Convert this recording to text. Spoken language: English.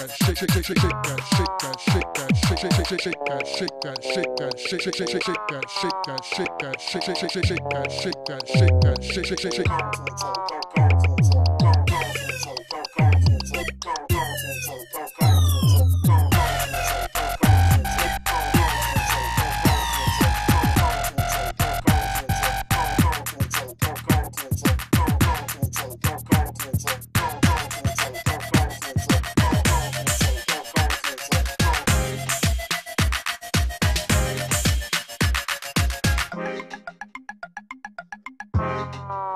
that shake shake shake shake that shake that shake that shake shake shake shake that shake that shake that shake shake shake shake that shake that shake that shake shake shake shake that shake that shake that shake shake shake Música